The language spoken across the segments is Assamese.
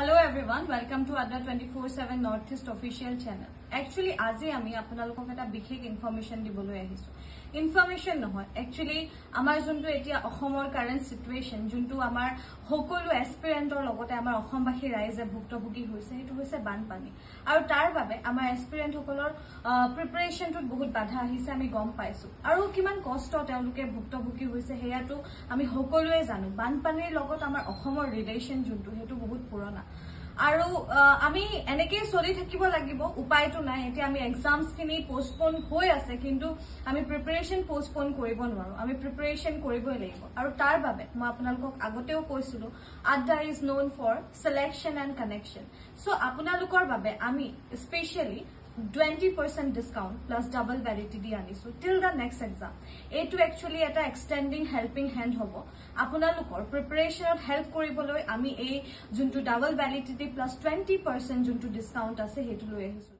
Hello' everyone welcome to Adda twenty four seven North East official channel actually আজি আমি আপোনালোকক এটা বিশেষ ইনফৰ্মেশ্যন দিবলৈ আহিছো ইনফৰ্মেশ্যন নহয় একচুৱেলি আমাৰ যোনটো এতিয়া অসমৰ কাৰেণ্ট চিটুৱেশ্যন যোনটো আমাৰ সকলো এছপিৰেণ্টৰ লগতে আমাৰ অসমবাসী ৰাইজে ভুক্তভোগী হৈছে সেইটো হৈছে বানপানী। আৰু তাৰ বাবে আমাৰ এছপিৰেণ্টসকলৰ প্ৰিপেৰেশ্যনটোত বহুত বাধা আহিছে আমি গম পাইছো। আৰু কিমান কষ্ট তেওঁলোকে ভুক্তভোগী হৈছে সেয়াটো আমি সকলোৱে জানো। বানপানীৰ লগত আমাৰ অসমৰ ৰিলেশ্যন যোনটো সেইটো বহুত পুৰণা। আৰু আমি এনেকেই চলি থাকিব লাগিব উপায়টো নাই। এতিয়া আমি এক্সামছখিনি পষ্টপন হৈ আছে কিন্তু আমি প্ৰিপেৰেশ্যন পষ্টপন কৰিব নোৱাৰো। আমি প্ৰিপেৰেশ্যন কৰিবই লাগিব। আৰু তাৰ বাবে মই আপোনালোকক আগতেও কৈছিলো Adda is known for selection and connection so' আপোনালোকৰ বাবে আমি specially twenty percent discount plus double validity আনিছো। টিল দ্য নেক্সট এক্সাম এইটো একচুৱেলি এটা এক্সটেণ্ডিং হেল্পিং হেণ্ড হ'ব। আপোনালোকৰ প্ৰিপেৰেশ্যনত হেল্প কৰিবলৈ আমি এই যোনটো double validity plus twenty percent যোনটো ডিছকাউণ্ট আছে সেইটো লৈ আহিছো।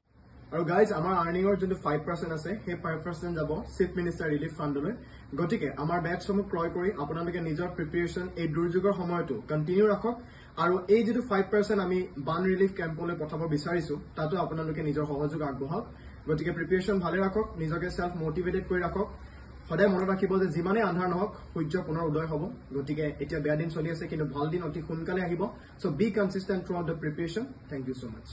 আৰু গাইজ আমাৰ আৰ্নিঙৰ যোনটো ফাইভ পাৰ্চেণ্ট আছে সেই ফাইভ পাৰ্চেণ্ট যাব চিফ মিনিষ্টাৰ ৰিলিফ ফাণ্ডলৈ গতিকে আমাৰ বেটছসমূহ ক্ৰয় কৰি আপোনালোকে নিজৰ প্ৰিপেৰেশ্যন এই দুৰ্যোগৰ সময়তো কণ্টিনিউ ৰাখক। আৰু এই যিটো ফাইভ পাৰ্চেণ্ট আমি বান ৰিলিফ কেম্পলৈ পঠাব বিচাৰিছো তাতো আপোনালোকে নিজৰ সহযোগ আগবঢ়াওক। গতিকে প্ৰিপেৰেশ্যন ভালে ৰাখক নিজকে ছেল্ফ মটিভেটেড কৰি ৰাখক। সদায় মনত ৰাখিব যে যিমানেই আন্ধাৰ নহওক সূৰ্য পুনৰ উদয় হ'ব। গতিকে এতিয়া বেয়া দিন চলি আছে কিন্তু ভাল দিন অতি সোনকালে আহিব। So' be consistent throughout the preparation thank you so' much